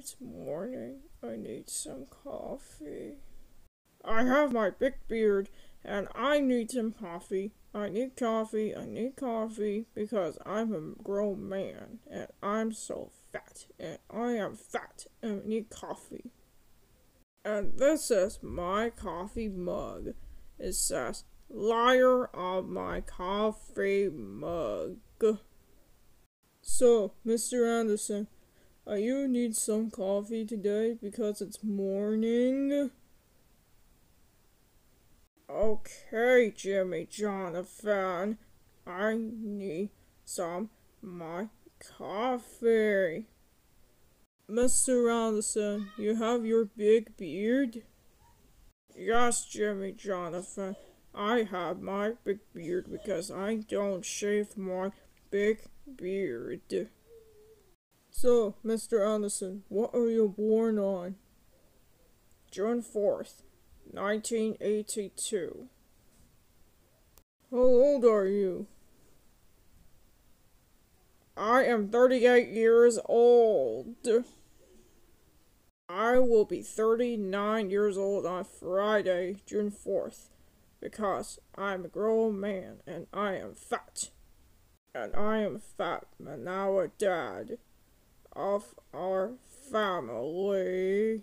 It's morning. I need some coffee. I have my big beard and I need some coffee. I need coffee. I need coffee because I'm a grown man and I'm so fat and I am fat and I need coffee. And this is my coffee mug. It says liar on my coffee mug. So, Mr. Anderson, you need some coffee today because it's morning? Okay, Jimmy Jonathan, I need some my coffee. Mr. Anderson, you have your big beard? Yes, Jimmy Jonathan, I have my big beard because I don't shave my big beard. So, Mr. Anderson, what are you born on? June 4th, 1982. How old are you? I am 38 years old. I will be 39 years old on Friday, June 4th, because I'm a grown man and I am fat. And I am fat and now a dad of our family.